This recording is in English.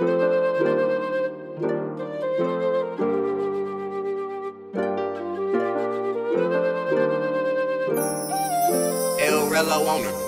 El Rello owner.